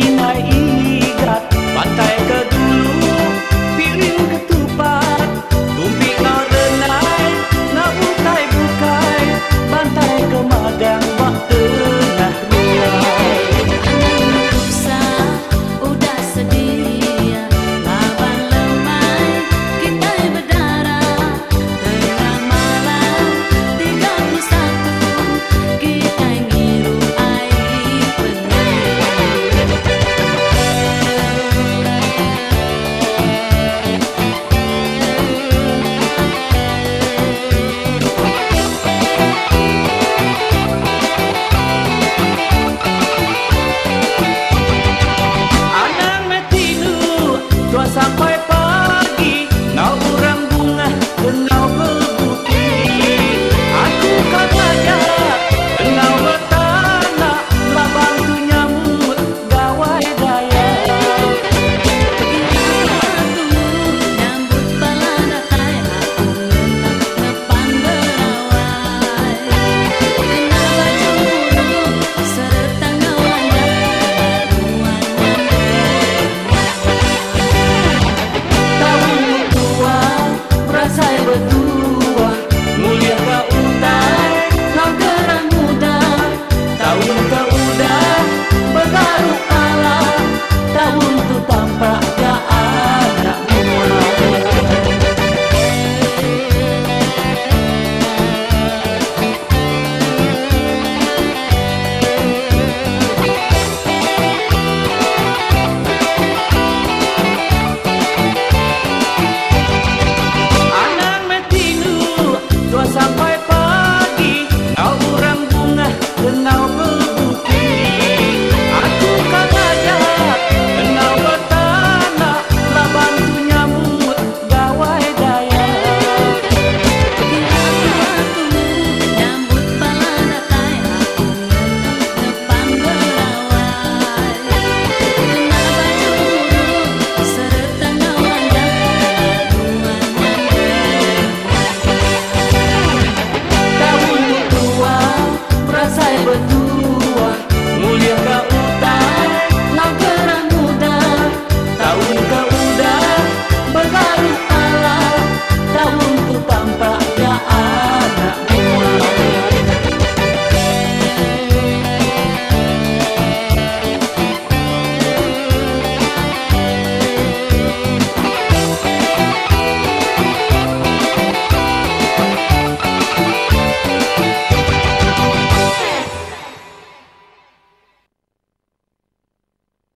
in my ear. casa juventud. Запад.